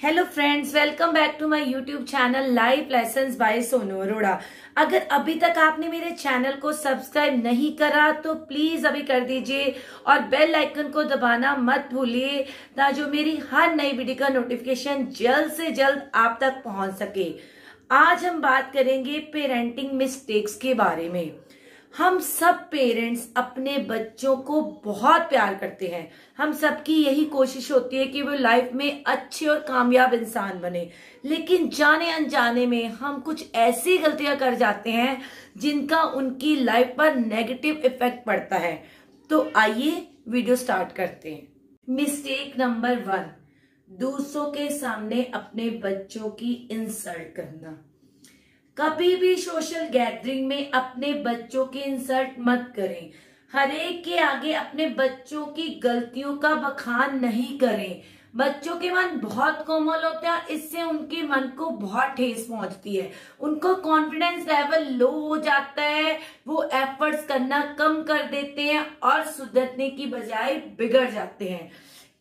Hello friends welcome back to my YouTube channel live lesson by Sonu Arora अगर अभी तक आपने मेरे चैनल को सब्सक्राइब नहीं करा तो प्लीज़ अभी कर दीजिए और बेल आइकन को दबाना मत भूलिए ना जो मेरी हर नई वीडियो का नोटिफिकेशन जल्द से जल्द आप तक पहुँच सके। आज हम बात करेंगे पेरेंटिंग मिस्टेक्स के बारे में। हम सब पेरेंट्स अपने बच्चों को बहुत प्यार करते हैं। हम सबकी यही कोशिश होती है कि वो लाइफ में अच्छे और कामयाब इंसान बने। लेकिन जाने अनजाने में हम कुछ ऐसी गलतियाँ कर जाते हैं जिनका उनकी लाइफ पर नेगेटिव इफ़ेक्ट पड़ता है। तो आइए वीडियो स्टार्ट करते हैं। मिस्टेक नंबर वन, दूसरों के सामने अपने बच्चों की इंसल्ट करना। कभी भी सोशल गैदरिंग में अपने बच्चों के इंसल्ट मत करें। हर एक के आगे अपने बच्चों की गलतियों का बखान नहीं करें। बच्चों के मन बहुत कोमल होते हैं, इससे उनके मन को बहुत ठेस पहुँचती है। उनको कॉन्फिडेंस लेवल लो हो जाता है, वो एफर्ट्स करना कम कर देते हैं और सुधरने की बजाय बिगड़ जाते हैं।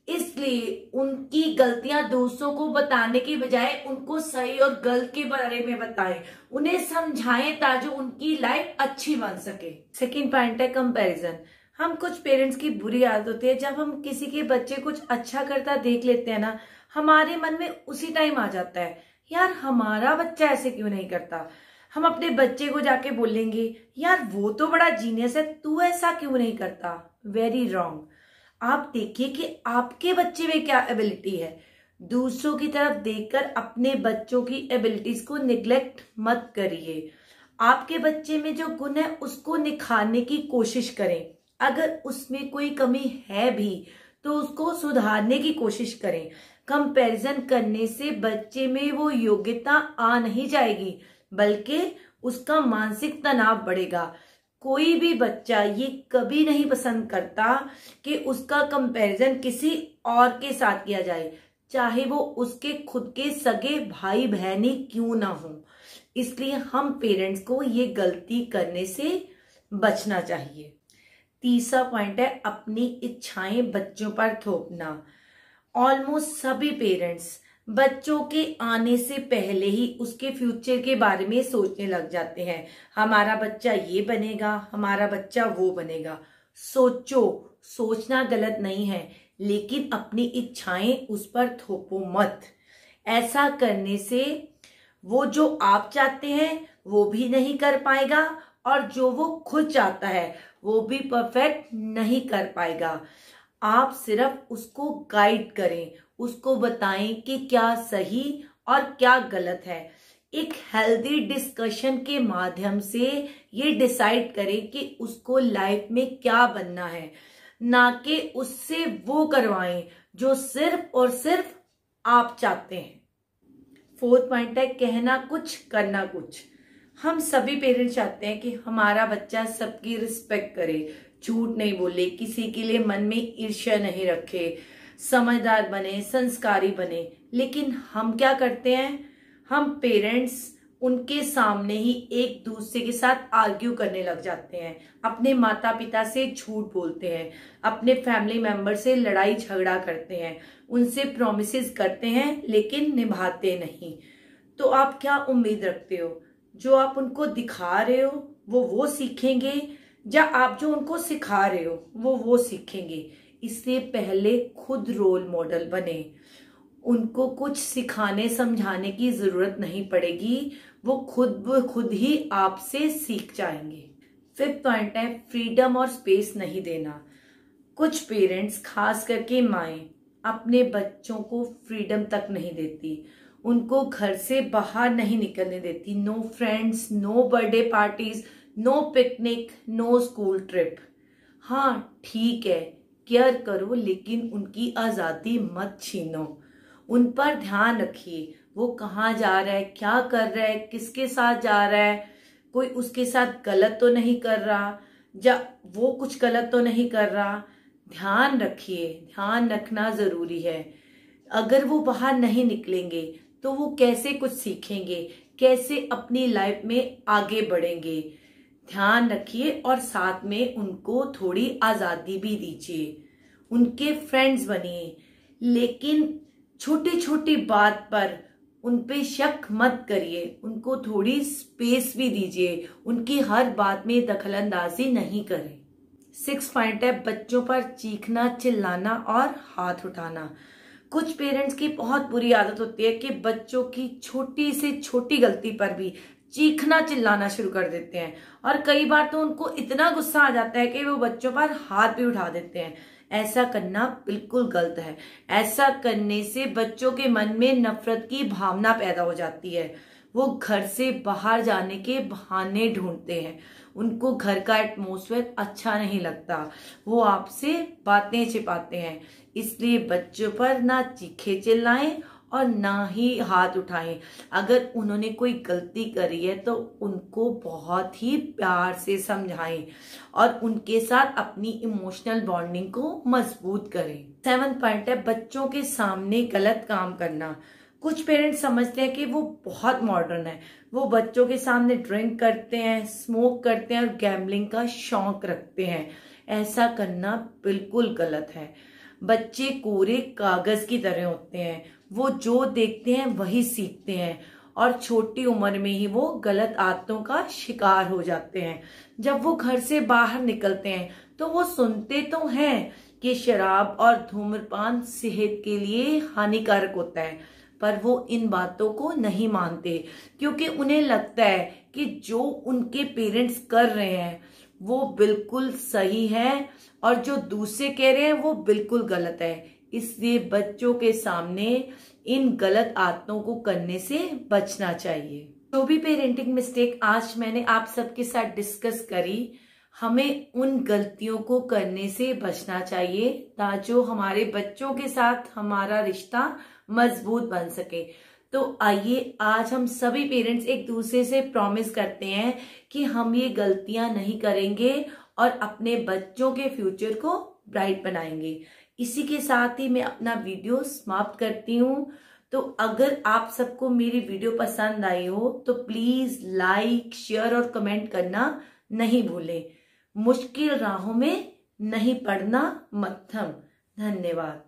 इसलिए उनकी गलतियाँ दूसरों को बताने के बजाय उनको सही और गलत के बारे में बताएँ। उन्हें समझाएँ ताकि उनकी लाइफ अच्छी बन सके। सेकेंड पॉइंट है कंपैरिजन हम कुछ पेरेंट्स की बुरी आदत होती है। जब हम किसी के बच्चे कुछ अच्छा करता देख लेते हैं ना, हमारे मन में उसी टाइम आ जाता है। यार, हमारा बच्चा ऐसे क्यों नहीं करता? हम अपने बच्चे को जाके बोलेंगे, यार, वो तो बड़ा जीनियस है, तू ऐसा क्यों नहीं करता? वेरी रॉन्ग आप देखिए कि आपके बच्चे में क्या एबिलिटी है। दूसरों की तरफ़ देखकर अपने बच्चों की एबिलिटीज को निग्लेक्ट मत करिए। आपके बच्चे में जो गुण है, उसको निखारने की कोशिश करें। अगर उसमें कोई कमी है भी तो उसको सुधारने की कोशिश करें। कंपैरिजन करने से बच्चे में वो योग्यता आ नहीं जाएगी, बल्कि उसका मानसिक तनाव बढ़ेगा। कोई भी बच्चा ये कभी नहीं पसंद करता कि उसका कंपैरिजन किसी और के साथ किया जाए, चाहे वो उसके खुद के सगे भाई बहनी क्यों ना हो। इसलिए हम पेरेंट्स को ये गलती करने से बचना चाहिए। तीसरा पॉइंट है, अपनी इच्छाएँ बच्चों पर थोपना। ऑलमोस्ट सभी पेरेंट्स बच्चों के आने से पहले ही उसके फ्यूचर के बारे में सोचने लग जाते हैं। हमारा बच्चा ये बनेगा, हमारा बच्चा वो बनेगा। सोचो, सोचना गलत नहीं है, लेकिन अपनी इच्छाएँ उस पर थोपो मत। ऐसा करने से वो जो आप चाहते हैं, वो भी नहीं कर पाएगा, और जो वो खुद चाहता है, वो भी परफेक्ट नहीं कर पाएगा। आप सिर्फ़ उसको गाइड करें उसको बताएँ कि क्या सही और क्या गलत है। एक हेल्दी डिस्कशन के माध्यम से ये डिसाइड करें कि उसको लाइफ में क्या बनना है। ना कि उससे वो करवाएँ जो सिर्फ़ और सिर्फ़ आप चाहते हैं। फोर्थ पॉइंट है, कहना कुछ, करना कुछ। हम सभी पेरेंट्स चाहते हैं कि हमारा बच्चा सबकी रिस्पेक्ट करे, झूठ नहीं बोले, किसी के लिए मन में ईर्ष्या नहीं रखे। समझदार बने, संस्कारी बने। लेकिन हम क्या करते हैं? हम पेरेंट्स उनके सामने ही एक दूसरे के साथ आर्ग्यू करने लग जाते हैं। अपने माता पिता से झूठ बोलते हैं। अपने फैमिली मेंबर से लड़ाई झगड़ा करते हैं। उनसे प्रोमिस करते हैं, लेकिन निभाते नहीं। तो आप क्या उम्मीद रखते हो? जो आप उनको दिखा रहे हो, वो वो सीखेंगे? या आप जो उनको सिखा रहे हो, वो वो सीखेंगे? इससे पहले खुद रोल मॉडल बने। उनको कुछ सिखाने, समझाने की ज़रूरत नहीं पड़ेगी। वो खुद खुद ही आपसे सीख जाएँगे। फिफ्थ पॉइंट है फ्रीडम और स्पेस नहीं देना। कुछ पेरेंट्स खास करके माए, अपने बच्चों को फ्रीडम तक नहीं देती। उनको घर से बाहर नहीं निकलने देती। No friends no birthday parties no picnic no school trip हाँ ठीक है केयर करो, लेकिन उनकी आज़ादी मत छीनो। उन पर ध्यान रखिए, वो कहाँ जा रहा है, क्या कर रहा है, किसके साथ जा रहा है। कोई उसके साथ गलत तो नहीं कर रहा, या वो कुछ गलत तो नहीं कर रहा। ध्यान रखिए, ध्यान रखना ज़रूरी है। अगर वो बाहर नहीं निकलेंगे तो वो कैसे कुछ सीखेंगे, कैसे अपनी लाइफ में आगे बढ़ेंगे। ध्यान रखिए और साथ में उनको थोड़ी आज़ादी भी दीजिए। उनके फ्रेंड्स बनिए। लेकिन छोटी छोटी बात पर उन पे शक मत करिए। उनको थोड़ी स्पेस भी दीजिए। उनकी हर बात में दखलंदाजी नहीं करें। सिक्स पॉइंट है, बच्चों पर चीखना, चिल्लाना और हाथ उठाना। कुछ पेरेंट्स की बहुत बुरी आदत होती है कि बच्चों की छोटी से छोटी गलती पर भी चीखना चिल्लाना शुरू कर देते हैं। और कई बार तो उनको इतना गुस्सा आ जाता है कि वो बच्चों पर हाथ भी उठा देते हैं। ऐसा करना बिल्कुल गलत है। ऐसा करने से बच्चों के मन में नफरत की भावना पैदा हो जाती है। वो घर से बाहर जाने के बहाने ढूंढते हैं। उनको घर का एटमोसफेयर अच्छा नहीं लगता। वो आपसे बातें छिपाते हैं। इसलिए बच्चों पर ना चीखे चिल्लाएँ और ना ही हाथ उठाएँ। अगर उन्होंने कोई गलती करी है तो उनको बहुत ही प्यार से समझाएँ और उनके साथ अपनी इमोशनल बॉन्डिंग को मज़बूत करें। सेवन पॉइंट है, बच्चों के सामने गलत काम करना। कुछ पेरेंट्स समझते हैं कि वो बहुत मॉडर्न है। वो बच्चों के सामने ड्रिंक करते हैं स्मोक करते हैं और गैमलिंग का शौक रखते हैं। ऐसा करना बिल्कुल गलत है। बच्चे कोरे कागज़ की तरह होते हैं। वो जो देखते हैं, वही सीखते हैं। और छोटी उम्र में ही वो गलत आदतों का शिकार हो जाते हैं। जब वो घर से बाहर निकलते हैं तो वो सुनते तो हैं कि शराब और धूम्रपान सेहत के लिए हानिकारक होता है, पर वो इन बातों को नहीं मानते, क्योंकि उन्हें लगता है कि जो उनके पेरेंट्स कर रहे हैं, वो बिल्कुल सही है और जो दूसरे कह रहे हैं, वो बिल्कुल गलत है। इसलिए बच्चों के सामने इन गलत आदतों को करने से बचना चाहिए। जो भी पेरेंटिंग मिस्टेक आज मैंने आप सबके साथ डिस्कस करी, हमें उन गलतियों को करने से बचना चाहिए ताजो हमारे बच्चों के साथ हमारा रिश्ता मज़बूत बन सके। तो आइए, आज हम सभी पेरेंट्स एक दूसरे से प्रॉमिस करते हैं कि हम ये गलतियाँ नहीं करेंगे और अपने बच्चों के फ्यूचर को ब्राइट बनाएँगे। इसी के साथ ही मैं अपना वीडियो समाप्त करती हूँ। तो अगर आप सबको मेरी वीडियो पसंद आई हो तो प्लीज़ लाइक, शेयर और कमेंट करना नहीं भूलें। मुश्किल राहों में नहीं पढ़ना मत्थम। धन्यवाद।